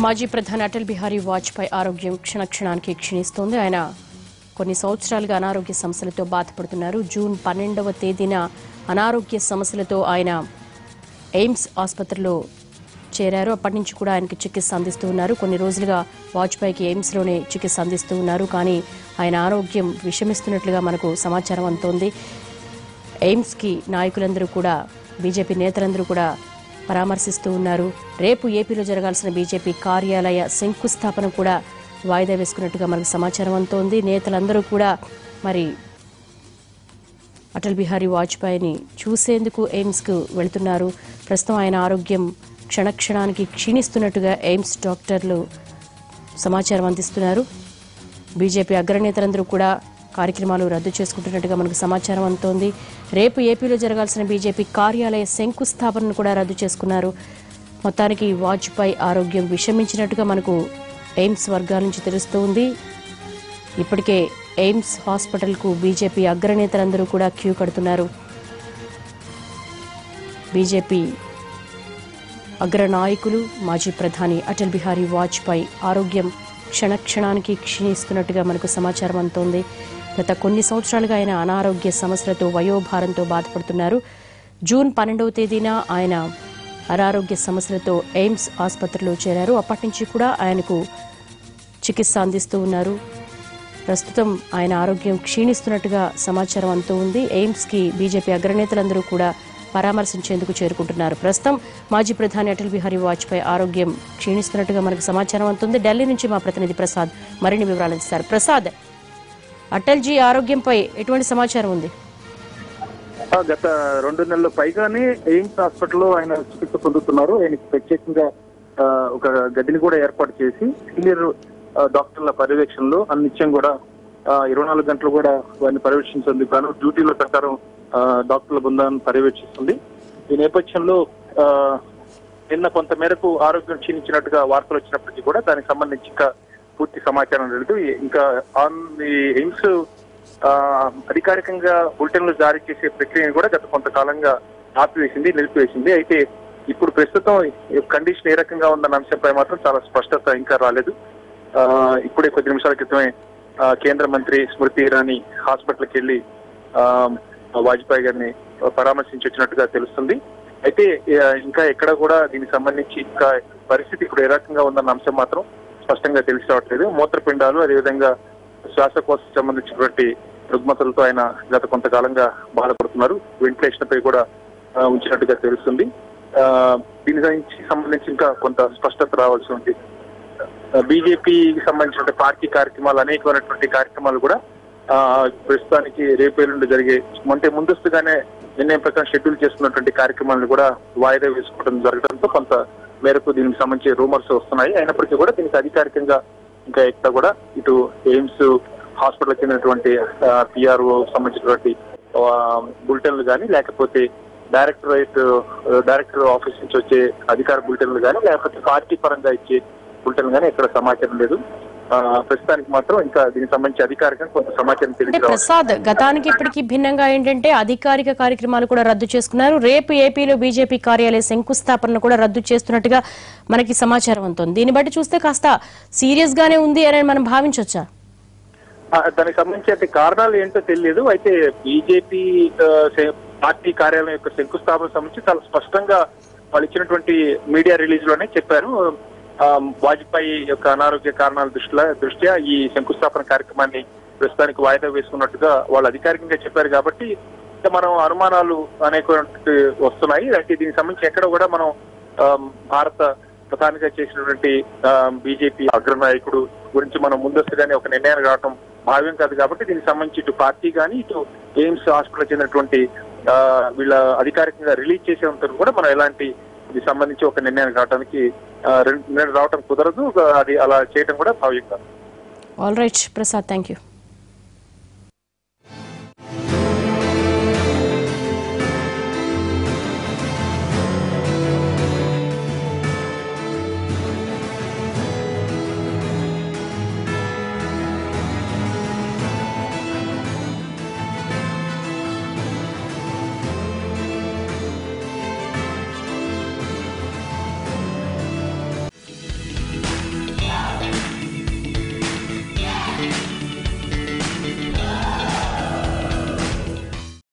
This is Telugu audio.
మాజీ ప్రధాని అటల్ బిహారీ వాజ్పేయి ఆరోగ్యం క్షణక్షణానికి క్షీణిస్తోంది. ఆయన కొన్ని సంవత్సరాలుగా అనారోగ్య సమస్యలతో బాధపడుతున్నారు. జూన్ పన్నెండవ తేదీన అనారోగ్య సమస్యలతో ఆయన ఎయిమ్స్ ఆసుపత్రిలో చేరారు. అప్పటి నుంచి కూడా ఆయనకి చికిత్స అందిస్తూ ఉన్నారు. కొన్ని రోజులుగా వాజ్పేయికి ఎయిమ్స్లోనే చికిత్స అందిస్తూ ఉన్నారు. కానీ ఆయన ఆరోగ్యం విషమిస్తున్నట్లుగా మనకు సమాచారం అందుతోంది. ఎయిమ్స్కి నాయకులందరూ కూడా బీజేపీ నేతలందరూ కూడా పరామర్శిస్తూ ఉన్నారు. రేపు ఏపీలో జరగాల్సిన బీజేపీ కార్యాలయ శంకుస్థాపన కూడా వాయిదా వేసుకున్నట్టుగా మనకు సమాచారం అందుతోంది. నేతలందరూ కూడా మరి అటల్ బిహారీ వాజ్పేయిని చూసేందుకు ఎయిమ్స్కు వెళ్తున్నారు. ప్రస్తుతం ఆయన ఆరోగ్యం క్షణక్షణానికి క్షీణిస్తున్నట్టుగా ఎయిమ్స్ డాక్టర్లు సమాచారం అందిస్తున్నారు. బీజేపీ అగ్రనేతలందరూ కూడా కార్యక్రమాలు రద్దు చేసుకుంటున్నట్టుగా మనకు సమాచారం అందుతోంది. రేపు ఏపీలో జరగాల్సిన బీజేపీ కార్యాలయ శంకుస్థాపనను కూడా రద్దు చేసుకున్నారు. మొత్తానికి వాజ్పేయి ఆరోగ్యం విషమించినట్టుగా మనకు ఎయిమ్స్ వర్గాల నుంచి తెలుస్తోంది. ఇప్పటికే ఎయిమ్స్ హాస్పిటల్కు బీజేపీ అగ్రనేతలందరూ కూడా క్యూ కడుతున్నారు. బీజేపీ అగ్రనాయకులు మాజీ ప్రధాని అటల్ బిహారీ వాజ్పేయి ఆరోగ్యం క్షణక్షణానికి క్షీణిస్తున్నట్టుగా మనకు సమాచారం అందుతోంది. గత కొన్ని సంవత్సరాలుగా ఆయన అనారోగ్య సమస్యలతో వయోభారంతో బాధపడుతున్నారు. జూన్ పన్నెండవ తేదీన ఆయన అనారోగ్య సమస్యలతో ఎయిమ్స్ ఆసుపత్రిలో చేరారు. అప్పటి నుంచి కూడా ఆయనకు చికిత్స అందిస్తూ ఉన్నారు. ప్రస్తుతం ఆయన ఆరోగ్యం క్షీణిస్తున్నట్టుగా సమాచారం అంతూ ఉంది. ఎయిమ్స్కి బీజేపీ అగ్రనేతలందరూ కూడా పరామర్శించేందుకు చేరుకుంటున్నారు. ప్రస్తుతం మాజీ ప్రధాని అటల్ బిహారీ వాజ్పేయి ఆరోగ్యం క్షీణిస్తున్నట్టుగా మనకు సమాచారం అందుతుంది. ఢిల్లీ నుంచి మా ప్రతినిధి ప్రసాద్ మరిన్ని వివరాలు ఇస్తారు ప్రసాద్ అటల్జీ ఆరోగ్యంపై ఎటువంటి సమాచారం ఉంది? గత రెండు నెలల పైగానే ఎయిమ్స్ హాస్పిటల్లో ఆయన చికిత్స పొందుతున్నారు. ఆయనకి ప్రత్యేకంగా ఒక గదిని కూడా ఏర్పాటు చేసి సీనియర్ డాక్టర్ల పర్యవేక్షణలో అన్నిత్యం కూడా ఇరవై నాలుగు గంటలు కూడా వారిని పర్యవేక్షించేందుకు గాను డ్యూటీల ప్రకారం డాక్టర్ల బృందాన్ని పర్యవేక్షిస్తుంది. ఈ నేపథ్యంలో ఆ, నిన్న కొంత మేరకు ఆరోగ్యం క్షీణించినట్టుగా వార్తలు వచ్చినప్పటికీ కూడా దానికి సంబంధించి ఇంకా పూర్తి సమాచారం లేదు. ఇంకా ఆన్ ది ఎయిమ్స్ ఆ, అధికారికంగా బులెటిన్లు జారీ చేసే ప్రక్రియను కూడా గత కొంతకాలంగా ఆపివేసింది నిలిపివేసింది. అయితే ఇప్పుడు ప్రస్తుతం కండిషన్ ఏ రకంగా ఉందన్న అంశంపై మాత్రం చాలా స్పష్టత ఇంకా రాలేదు. ఆ, ఇప్పుడే కొద్ది నిమిషాల క్రితమే కేంద్ర మంత్రి స్మృతి ఇరానీ హాస్పిటల్కి వెళ్ళి ఆ, వాజ్పేయి గారిని పరామర్శించి వచ్చినట్టుగా తెలుస్తుంది. అయితే ఇంకా ఎక్కడ కూడా దీనికి సంబంధించి ఇంకా పరిస్థితి ఇప్పుడు ఏ రకంగా ఉందన్న అంశం మాత్రం స్పష్టంగా తెలిసి రావట్లేదు. మూత్రపిండాలు అదేవిధంగా శ్వాసకోశ సంబంధించినటువంటి రుగ్మతలతో ఆయన గత కొంతకాలంగా బాధపడుతున్నారు. వెంటిలేషన్ పై కూడా ఉంచినట్టుగా తెలుస్తుంది. ఆ, దీని గురించి సంబంధించి ఇంకా కొంత స్పష్టత రావాల్సి ఉంది. బీజేపీకి సంబంధించిన పార్టీ కార్యక్రమాలు అనేకమైనటువంటి కార్యక్రమాలు కూడా ప్రస్తుతానికి రేపు ఎల్లుండి జరిగే అంటే ముందస్తుగానే నిర్ణయం ప్రకారం షెడ్యూల్ చేస్తున్నటువంటి కార్యక్రమాలను కూడా వాయిదా వేసుకోవడం జరగడంతో కొంత మేరకు దీనికి సంబంధించి రూమర్స్ వస్తున్నాయి. అయినప్పటికీ కూడా దీనికి అధికారికంగా ఇంకా ఎక్కడ కూడా ఇటు ఎయిమ్స్ హాస్పిటల్ చెందినటువంటి పిఆర్ఓ సంబంధించినటువంటి బులెటిన్లు కానీ లేకపోతే డైరెక్టరేట్ డైరెక్టర్ ఆఫీస్ నుంచి వచ్చే అధికార బులెటిన్లు కానీ లేకపోతే పార్టీ పరంగా ఇచ్చే బులెటిన్ కానీ ఎక్కడ సమాచారం లేదు. ప్రస్తుతానికి మాత్రం ఇంకా దీనికి సంబంధించి అధికారికంగా కొంత సమాచారం రావాలి ప్రసాద్ గతానికి ఇప్పటికి భిన్నంగా ఏంటంటే అధికారిక కార్యక్రమాలు కూడా రద్దు చేసుకున్నారు. రేపు ఏపీలో బీజేపీ కార్యాలయ శంకుస్థాపన కూడా రద్దు చేస్తున్నట్టుగా మనకి సమాచారం అందుతోంది. దీన్ని బట్టి చూస్తే కాస్త సీరియస్ గానే ఉంది అని మనం భావించవచ్చా? దానికి సంబంధించి అంటే కారణాలు ఏంటో తెలియదు. అయితే బీజేపీ పార్టీ కార్యాలయం యొక్క శంకుస్థాపన సంబంధించి చాలా స్పష్టంగా వాళ్ళు ఇచ్చినటువంటి మీడియా రిలీజ్లోనే చెప్పారు. వాజ్పేయి యొక్క అనారోగ్య కారణాల దృష్ట్యా దృష్ట్యా ఈ శంకుస్థాపన కార్యక్రమాన్ని ప్రస్తుతానికి వాయిదా వేసుకున్నట్టుగా వాళ్ళు అధికారికంగా చెప్పారు కాబట్టి ఇంకా మనం అనుమానాలు అనేక వస్తున్నాయి. అయితే దీనికి సంబంధించి ఎక్కడ కూడా మనం ఆ, భారత ప్రధానిగా చేసినటువంటి బీజేపీ అగ్రనాయకుడు గురించి మనం ముందస్తుగానే ఒక నిర్ణయానికి రావడం భావ్యం కాదు కాబట్టి దీనికి సంబంధించి ఇటు పార్టీ కానీ ఇటు ఎయిమ్స్ హాస్పిటల్ చెందినటువంటి ఆ, వీళ్ళ అధికారికంగా రిలీజ్ చేసేంత కూడా మనం ఎలాంటి ఇది సంబంధించి ఒక నిర్ణయానికి రావడానికి నిర్ణయం రావడం కుదరదు. అది అలా చేయడం కూడా భావ్యం కాదు all right Prasad thank you